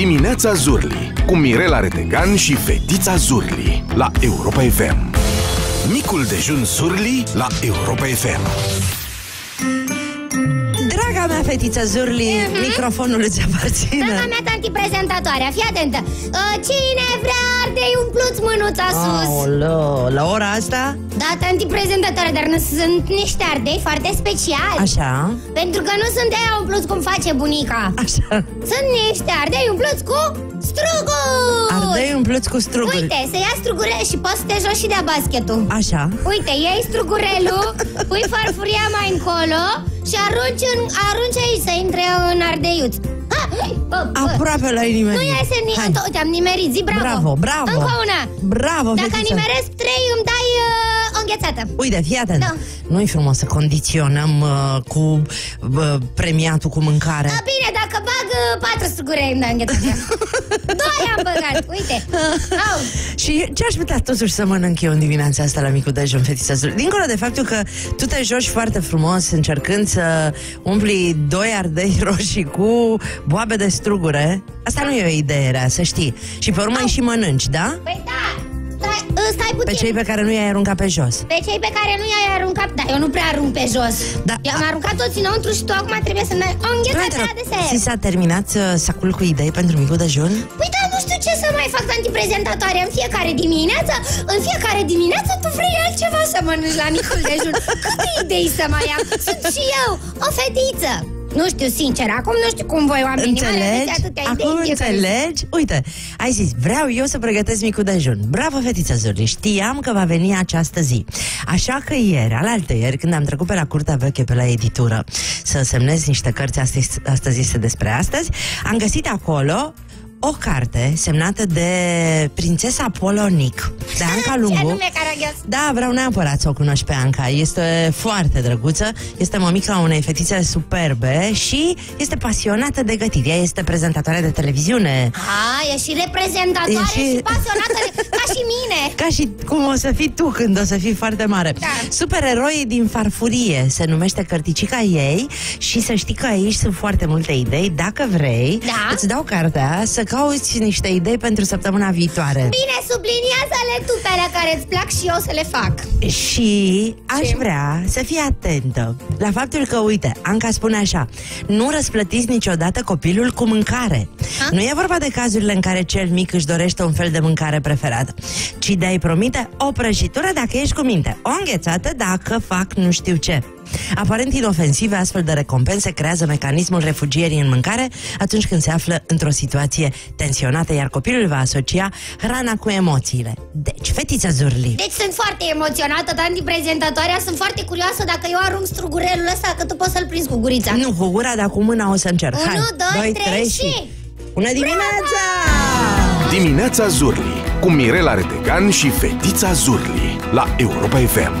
Dimineața Zurli cu Mirela Retegan și Fetița Zurli la Europa FM. Micul dejun Zurli la Europa FM. Draga mea fetiță Zurli, Mhm. microfonul îți aparține. Draga mea tanti prezentatoarea, fii atentă uh, Cine vrea ardei umpluți mânuța sus Aoleo, la ora asta? Da, tanti prezentatoare, dar nu sunt niște ardei foarte speciali Așa, Pentru că nu sunt aia umpluți cum face bunica așa. Sunt niște ardei umpluți cu struguri Ardei umpluți cu struguri. Uite, să ia strugurel și poți să te joci și de basketul Așa. Uite, iei strugurelul, pui farfuria mai încolo și arunci, în, arunci aici să intre în ardeiuț. Ha, hai, bă, bă. Aproape la inimă. Nu iese ni... Uite, am nimerit, zi bravo. Bravo, bravo. Încă una. Bravo, Dacă fetiță. nimeresc trei, îmi dai uh, o înghețată. Uite, fii atent. Da. Nu-i frumos să condiționăm uh, cu uh, premiatul cu mâncare. A, bine, dacă bag uh, patru strugure, îmi dai înghețată. Doi am băgat, uite. Au. Și ce aș putea totuși să mănânc eu în dimineața asta la micul dejun, fetița Zul? Dincolo de faptul că tu te joci foarte frumos încercând să umpli doi ardei roșii cu boabe de strugure, asta nu e o idee rea, să știi. Și pe urmă îi și mănânci, da? Păi da, stai, uh, stai puțin. Pe cei pe care nu i-ai aruncat pe jos. Pe cei pe care nu i-ai aruncat Da, eu nu prea arunc pe jos Da. Eu am aruncat toți înăuntru și tu acum trebuie să-mi dai o înghețată la Ți desert s-a terminat uh, sacul cu idei pentru micul dejun? Păi da, nu știu ce să mai fac antiprezentatoare în fiecare dimineață În fiecare dimineață tu vrei altceva să mănânci la micul dejun Câte idei să mai am? Sunt și eu, o fetiță nu știu, sincer, acum nu știu cum voi oamenii mai Înțelegi? aveți atâtea idei Acum în fiecare zi. înțelegi? Uite, ai zis, vreau eu să pregătesc micul dejun. Bravo, fetița Zurli, știam că va veni această zi. Așa că ieri, alaltă ieri, când am trecut pe la curtea veche pe la editură să semnez niște cărți, astăzi, astăzi este despre astăzi, am găsit acolo o carte semnată de prințesa Polonic, de Anca Ce Lungu. nume caragios Da, vreau neapărat să o cunoști pe Anca. Este foarte drăguță, este mămica unei fetițe superbe și este pasionată de gătit. Ea este prezentatoare de televiziune. A, e și reprezentatoare E și- și... pasionată de... ca și mine Ca și cum o să fii tu când o să fii foarte mare. Da. Supereroii din farfurie se numește cărticica ei și să știi că aici sunt foarte multe idei. Dacă vrei, Da. îți dau cartea să cauți niște idei pentru săptămâna viitoare. Bine, subliniază-le tu pe alea care îți plac și eu să le fac Și aș Ce? vrea să fii atentă la faptul că, uite, Anca spune așa, nu răsplătiți niciodată copilul cu mâncare. Ha? Nu e vorba de cazurile în care cel mic își dorește un fel de mâncare preferată, ci de a-i promite o prăjitură dacă ești cu minte, o înghețată dacă fac nu știu ce. Aparent inofensive, astfel de recompense creează mecanismul refugierii în mâncare atunci când se află într-o situație tensionată, iar copilul va asocia hrana cu emoțiile. Deci, fetița Zurli, Deci sunt foarte emoționată, Tanti prezentatoarea Sunt foarte curioasă dacă eu arunc strugurelul ăsta Că tu poți să-l prinzi cu gurița Nu, cu gura, dar cu mâna o să încerc. Unu, Hai, doi, trei și- Bună dimineața! Dimineața Zurli cu Mirela Retegan și Fetița Zurli la Europa FM.